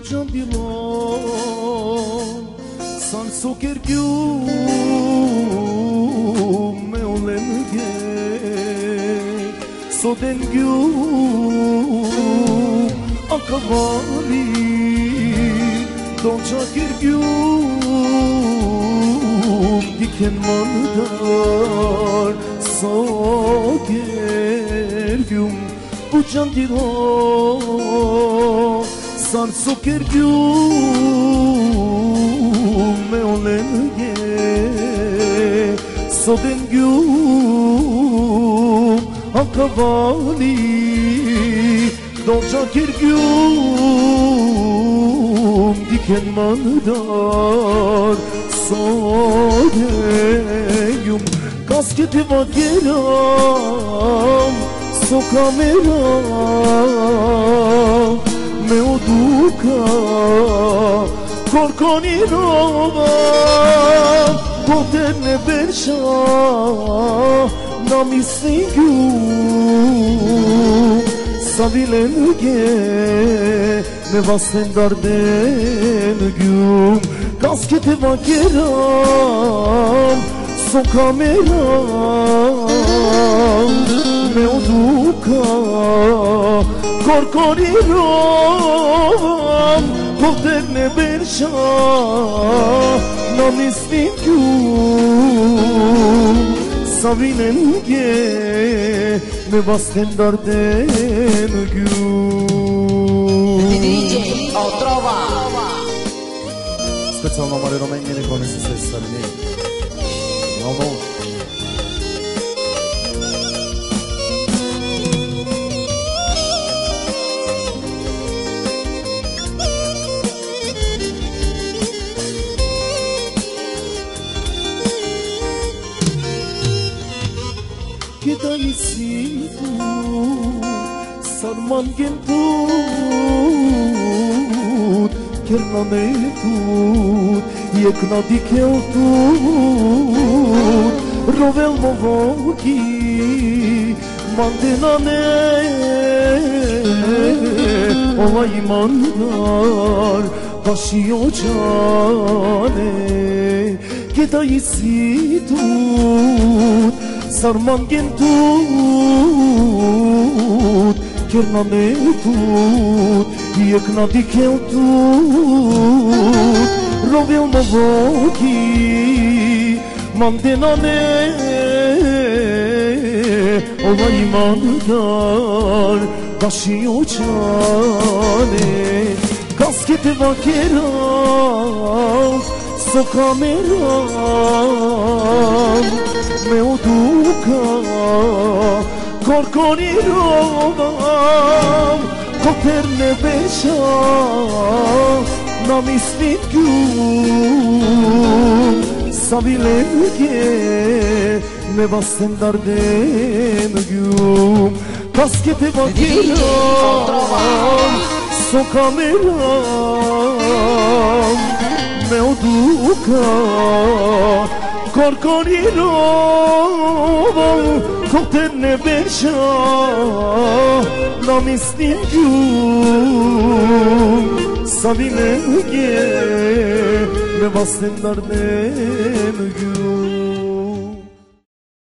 کجام بیمار سان سوکر گیوم مولنگه سودن گیوم akavali Don çakır güm diken mandar. Sakir güm bu can dilar gergiu me olenge so dengiu akavali donca gergiu diken mandar Sodeyum Kasketi vakeram Sokamera Me oduka Korkoni rova Poterne bersha Nami singu Savilenge Me vasten darden güm Kasketi vakeram So kameram Me oduka Korkoriram Poterne bersha Nam ismin güm Savinenge Me vasten darden güm DJ Otrova Specjalną Marię Romanię, nie koniec jest starnie. No, no. Kita isi tu Sarman gentu Kerna metut Jekna dikeutut Rovel mo voki Mandena ne? Olay mandar Başı o cane Kita isi tut Sarman gentut Kerna metut Jekna dikeutut Rovel mo voki Mandena ne Olay mandar Başı o cane Kasketi vakeram Sokameram Me oduka Korkoniram Koperne beşa Nam ismin güm Savilenge Me basten darden güm Kasketi vakeram Sokameram Me oduka Korkoniram Koptenne beşa Nam ismin güm Savilenge Me basten darden güm